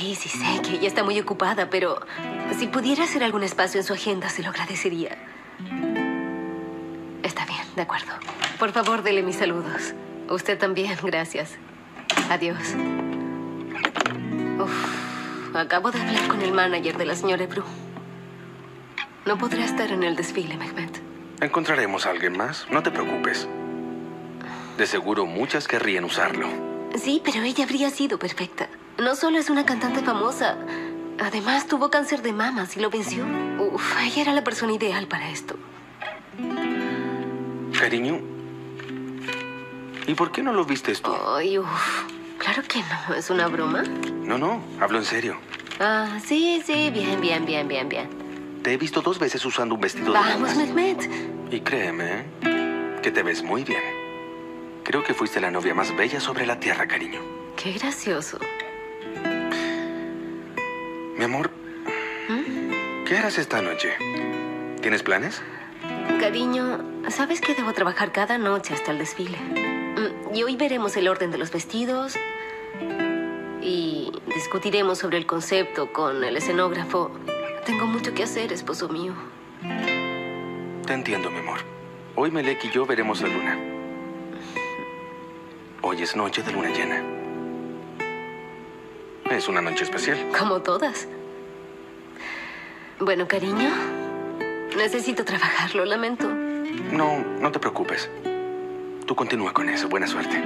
Sí, sí, sé que ella está muy ocupada, pero si pudiera hacer algún espacio en su agenda, se lo agradecería. Está bien, de acuerdo. Por favor, dele mis saludos. Usted también, gracias. Adiós. Uf, acabo de hablar con el manager de la señora Ebru. No podrá estar en el desfile, Mehmet. Encontraremos a alguien más, no te preocupes. De seguro muchas querrían usarlo. Sí, pero ella habría sido perfecta. No solo es una cantante famosa, además tuvo cáncer de mamas y lo venció. Uf, ella era la persona ideal para esto. Cariño, ¿y por qué no lo vistes tú? Ay, uf. Claro que no, ¿es una broma? No, no, hablo en serio. Ah, sí, sí, bien, bien, bien, bien, bien. Te he visto dos veces usando un vestido de Vamos. Mehmet. Y créeme, ¿eh? que te ves muy bien. Creo que fuiste la novia más bella sobre la tierra, cariño. Qué gracioso. Mi amor, ¿qué harás esta noche? ¿Tienes planes? Cariño, ¿sabes que debo trabajar cada noche hasta el desfile? Mm, Y hoy veremos el orden de los vestidos y discutiremos sobre el concepto con el escenógrafo. Tengo mucho que hacer, esposo mío. Te entiendo, mi amor. Hoy Melek y yo veremos la luna. Hoy es noche de luna llena. Es una noche especial. Como todas. Bueno, cariño, necesito trabajar, lo lamento. No, no te preocupes. Tú continúa con eso. Buena suerte.